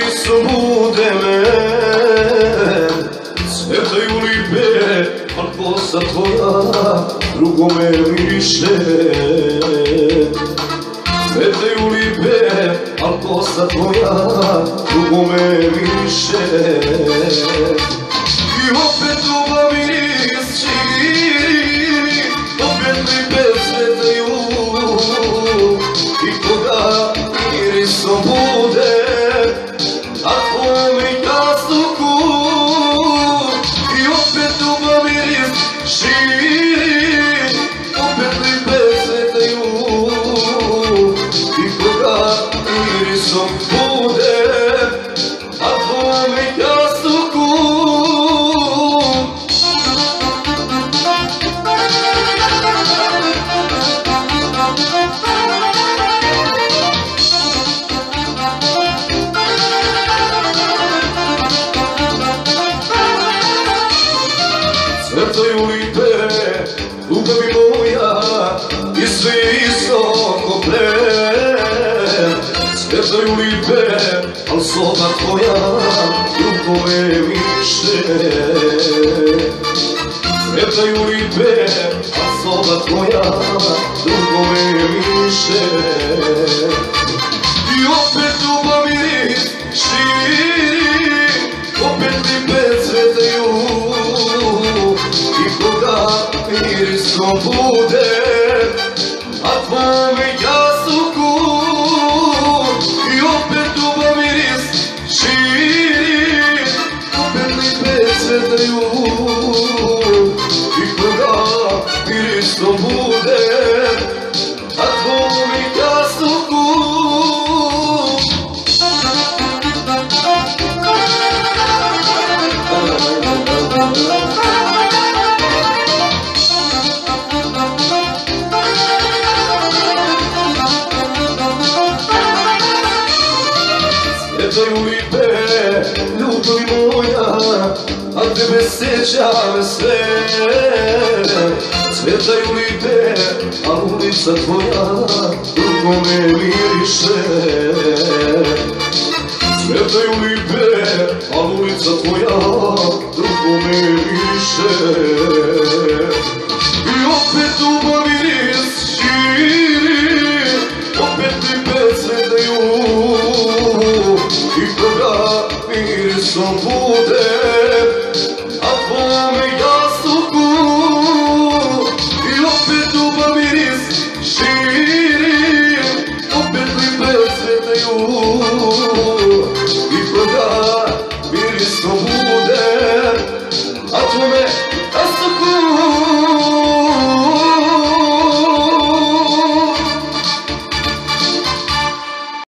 mirisom bude me. Cvetaju lipe, al kosa tvoja, drugome miriše. Cvetaju lipe, al kosa tvoja, drugome miriše. I opet ljubav sve visoko plen. Cvetaju lipe, al soba tvoja, drugove više. Cvetaju lipe, al soba tvoja, drugove više. I opet ljubav miris širi, opet lipe cvetaju, i koga mirisom bude, Cvetaju lipe, ljubavi moja, a tebe sjećam sve. Cvetaju lipe, a ulica tvoja drugome miriše. Cvetaju lipe, a ulica tvoja miriše. Bude, a tvome jastuku, i opet ljubav miris širi,